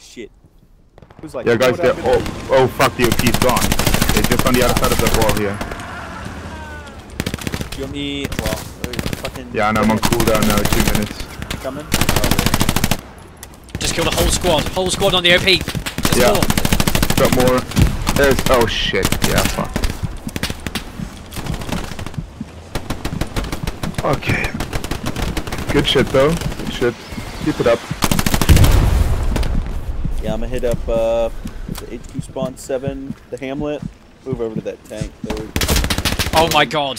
of shit. Who's like, Yeah, guys, what they're. Oh, oh, fuck, the OP's gone. They're just on the other side of the wall here. do? You want me? Well, fucking. Yeah, and I'm on cooldown now, two minutes. Coming. Just killed a whole squad. Whole squad on the OP. There's Yeah. four. Got more. There's. Oh shit. Yeah, fuck. Okay. Good shit though. Good shit. Keep it up. Yeah, I'm gonna hit up uh, the HQ spawn seven, the Hamlet. Move over to that tank. There. Oh my god.